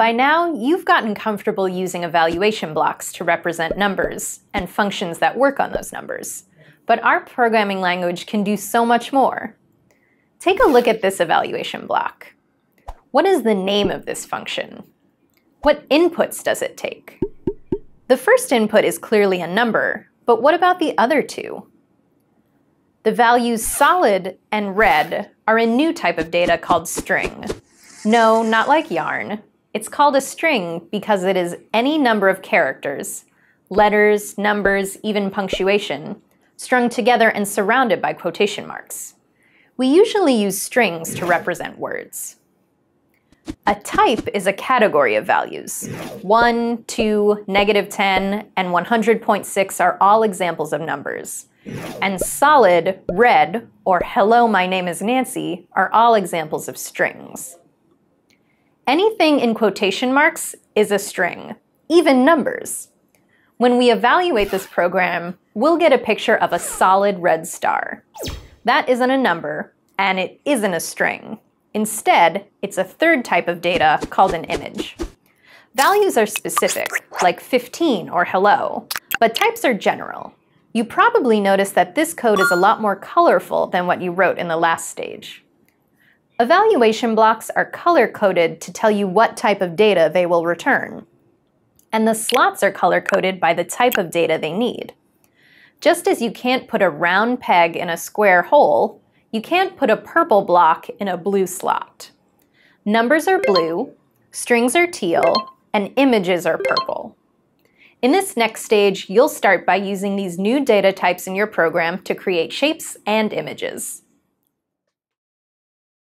By now, you've gotten comfortable using evaluation blocks to represent numbers and functions that work on those numbers. But our programming language can do so much more. Take a look at this evaluation block. What is the name of this function? What inputs does it take? The first input is clearly a number, but what about the other two? The values solid and red are a new type of data called string. No, not like yarn. It's called a string because it is any number of characters, letters, numbers, even punctuation, strung together and surrounded by quotation marks. We usually use strings to represent words. A type is a category of values. 1, 2, negative 10, and 100.6 are all examples of numbers. And solid, red, or hello, my name is Nancy are all examples of strings. Anything in quotation marks is a string, even numbers. When we evaluate this program, we'll get a picture of a solid red star. That isn't a number, and it isn't a string. Instead, it's a third type of data called an image. Values are specific, like 15 or hello, but types are general. You probably noticed that this code is a lot more colorful than what you wrote in the last stage. Evaluation blocks are color-coded to tell you what type of data they will return. And the slots are color-coded by the type of data they need. Just as you can't put a round peg in a square hole, you can't put a purple block in a blue slot. Numbers are blue, strings are teal, and images are purple. In this next stage, you'll start by using these new data types in your program to create shapes and images.